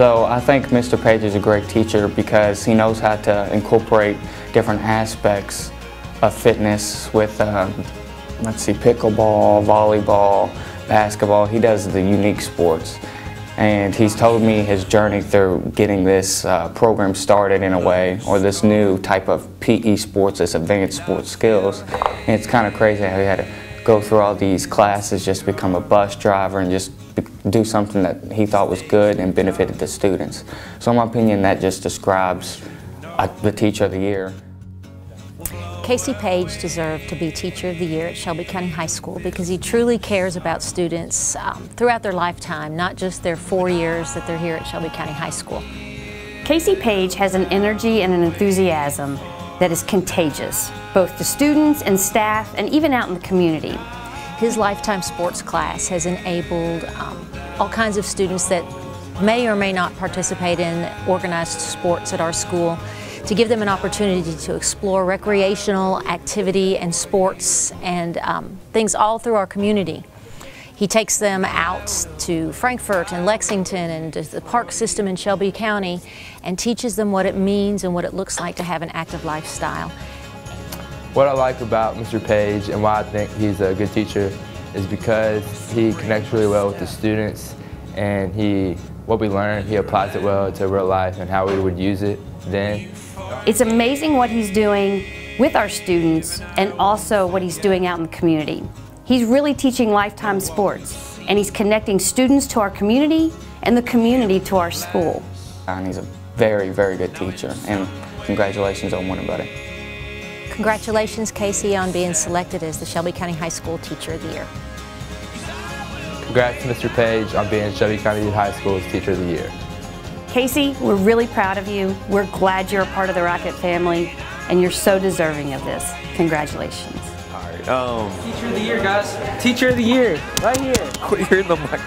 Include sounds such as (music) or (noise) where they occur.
So I think Mr. Page is a great teacher because he knows how to incorporate different aspects of fitness with, uh, let's see, pickleball, volleyball, basketball. He does the unique sports. And he's told me his journey through getting this uh, program started in a way, or this new type of PE sports, this advanced sports skills. And it's kind of crazy how he had to go through all these classes, just become a bus driver and just do something that he thought was good and benefited the students. So in my opinion, that just describes uh, the teacher of the year. Casey Page deserved to be Teacher of the Year at Shelby County High School because he truly cares about students um, throughout their lifetime, not just their four years that they're here at Shelby County High School. Casey Page has an energy and an enthusiasm that is contagious, both to students and staff and even out in the community. His lifetime sports class has enabled um, all kinds of students that may or may not participate in organized sports at our school to give them an opportunity to explore recreational activity and sports and um, things all through our community. He takes them out to Frankfort and Lexington and the park system in Shelby County and teaches them what it means and what it looks like to have an active lifestyle. What I like about Mr. Page and why I think he's a good teacher is because he connects really well with the students and he, what we learn, he applies it well to real life and how we would use it then. It's amazing what he's doing with our students and also what he's doing out in the community. He's really teaching lifetime sports, and he's connecting students to our community and the community to our school. And he's a very, very good teacher, and congratulations on winning, buddy. Congratulations, Casey, on being selected as the Shelby County High School Teacher of the Year. Congrats to Mr. Page on being Shelby County High School's Teacher of the Year. Casey, we're really proud of you. We're glad you're a part of the Rocket family, and you're so deserving of this. Congratulations. All right. Um, Teacher of the year, guys. Teacher of the year, right here. (laughs) Quit hearing the mic.